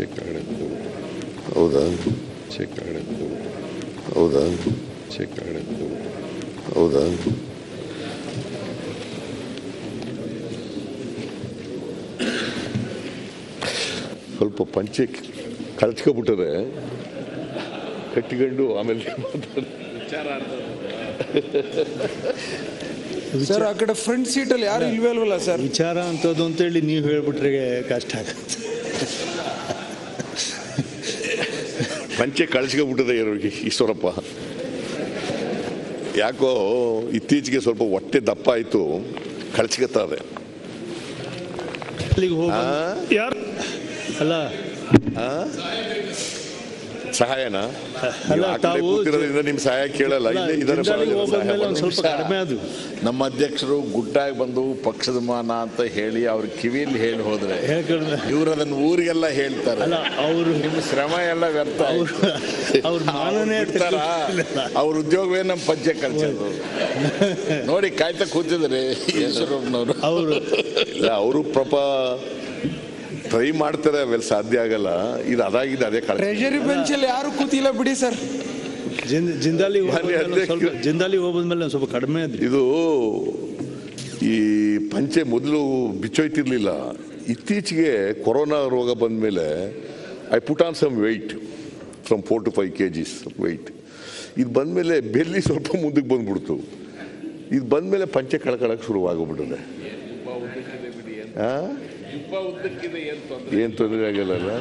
Check ಆಡತ್ತು ಹೌದಾ check ಆಡತ್ತು ಹೌದಾ check ಆಡತ್ತು ಹೌದಾ ಸ್ವಲ್ಪ ಪಂಚೆ ಕಳ್ಚ್ಕೊಬಿಟ್ಟರೆ ಕಟ್ಟಿಕೊಂಡು ಆಮೇಲೆ ಸರ್ ಆ ಕಡೆ ಫ್ರಂಟ್ ಸೀಟಲ್ಲಿ ಯಾರು ಇಲ್ವೇ ಅಲ್ವಲ್ಲ ಸರ್ ವಿಚಾರ ಅಂತದ್ದು ಅಂತೇಳಿ ನೀವು ಹೇಳ್ಬಿಟ್ರೆ ಕಷ್ಟ ಆಗುತ್ತೆ. ಪಂಚೆ ಕಳಿಸ್ಕೊಬಿಟ್ಟಿದೆ ಇರೋರಿಗೆ ಈಶ್ವರಪ್ಪ ಯಾಕೋ ಇತ್ತೀಚೆಗೆ ಸ್ವಲ್ಪ ಹೊಟ್ಟೆ ದಪ್ಪ ಆಯಿತು ಕಳ್ಸಿಕತ್ತದೆ ಅಲ್ಲಿಗೆ ಹೋಗ? ಯಾರು? ಅಲ್ಲ. ಸಹಾಯನ? ಅಲ್ಲ, ತಾವು ನಿಮ್ ಸಹಾಯ ಕೇಳಲ್ಲ. ಇದರ ನಮ್ಮ ಅಧ್ಯಕ್ಷರು ಗುಡ್ಡಾಗಿ ಬಂದು ಪಕ್ಷದ ಮಾನ ಅಂತ ಹೇಳಿ ಅವ್ರ ಕಿವಿಯಲ್ಲಿ ಹೇಳಿ ಹೋದ್ರೆ ಇವ್ರು ಅದನ್ನ ಊರಿಗೆಲ್ಲ ಹೇಳ್ತಾರೆ. ಅವರು ನಿಮ್ಮ ಶ್ರಮ ಎಲ್ಲ ವ್ಯರ್ಥ ಅವ್ರು ಅವ್ರ ಮಾನನೇ ಬಿಡ್ತಾರ? ಅವ್ರ ಉದ್ಯೋಗವೇ ನಮ್ಮ ಪಂಚೆ ಕಳ್ಸೋದು ನೋಡಿ ಕಾಯ್ತಾ ಕೂತಿದ್ರೆ ಅವರು ಇಲ್ಲ ಅವರು ಪಾಪ ಟ್ರೈ ಮಾಡ್ತಾರೆ ಅವೆಲ್ಲ ಸಾಧ್ಯ ಆಗಲ್ಲ. ಇದು ಅದಾಗಿದೆ ಅದೇ ಕಾರಣ ಟ್ರೆಜರಿ ಬೆಂಚಲ್ಲಿ ಯಾರು ಕೂತಿಲ್ಲ ಬಿಡಿ ಸರ್. ಜಿಂದ್ ಜಿಂದಾಲಿ ಜಿಂದಾಲಿ ಹೋಗೋದ್ಮೇಲೆ ಮೇಲೆ ಸ್ವಲ್ಪ ಕಡಿಮೆ ಇದು ಈ ಪಂಚೆ ಮೊದಲು ಬಿಚ್ಚೋಯ್ತಿರ್ಲಿಲ್ಲ. ಇತ್ತೀಚೆಗೆ ಕೊರೋನಾ ರೋಗ ಬಂದ ಮೇಲೆ I put on some weight from four to five K Gs weight ಇದು ಬಂದಮೇಲೆ ಬೆಲ್ಲಿ ಸ್ವಲ್ಪ ಮುಂದಕ್ಕೆ ಬಂದ್ಬಿಡ್ತು. ಇದು ಬಂದಮೇಲೆ ಪಂಚೆ ಕಳ್ಕೊಳಕ್ಕೆ ಶುರುವಾಗೋಗ್ಬಿಟ್ಟಿದೆ ಏನು ತೊಂದರೆ? ಆಗಲ್ಲ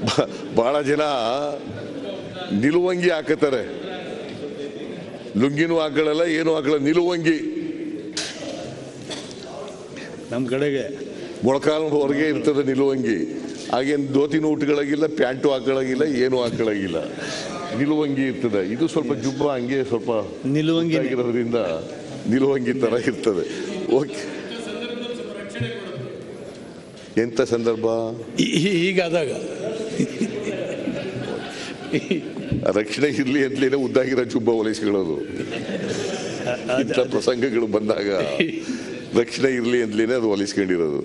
ಬ- ಬಹಳ ಜನ ನಿಲುವಂಗಿ ಹಾಕತಾರೆ ಲುಂಗಿನೂ ಹಾಕೊಳ್ಳಲ್ಲ ಏನು ಹಾಕಲ್ಲ ನಿಲುವಂಗಿ. ನಮ್ಮ ಕಡೆಗೆ. ಮೊಳಕಾಲ್ವರೆಗೆ ಇರ್ತದೆ ನಿಲುವಂಗಿ. ಹಾಗೇನು ಧೋತಿನೂ ಊಟಗಳಾಗಿಲ್ಲ ಪ್ಯಾಂಟು ಹಾಕೊಳ್ಳೋಗಿಲ್ಲ ಏನು ಹಾಕೊಳ್ಳೋಗಿಲ್ಲ ನಿಲುವಂಗಿ ಇರ್ತದೆ. ಇದು ಸ್ವಲ್ಪ ಜುಬ್ಬ ಹಂಗೆ ಸ್ವಲ್ಪ ನಿಲುವಂಗಿ ಆಗಿರೋದ್ರಿಂದ ನಿಲುವಂಗಿ ತರ ಇರ್ತದೆ. ಓಕೆ. ಎಂತ ಸಂದರ್ಭ? ಹೀಗಾದಾಗ ರಕ್ಷಣೆ ಇರಲಿ ಅಂತಲೇ ಉದ್ದಾಗಿರೋ ಜುಬ್ಬ ಹೊಲಿಸ್ಕೊಳ್ಳೋದು ಇಂಥ ಪ್ರಸಂಗಗಳು ಬಂದಾಗ ರಕ್ಷಣೆ ಇರಲಿ ಅಂತಲೇ ಅದು ಹೊಲಿಸ್ಕೊಂಡಿರೋದು